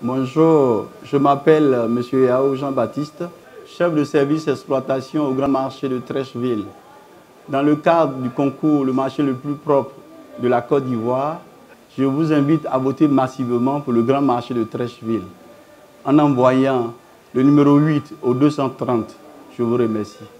Bonjour, je m'appelle euh, M. Yao Jean-Baptiste, chef de service exploitation au grand marché de Trècheville. Dans le cadre du concours Le marché le plus propre de la Côte d'Ivoire, je vous invite à voter massivement pour le grand marché de Trècheville en envoyant le numéro 8 au 230. Je vous remercie.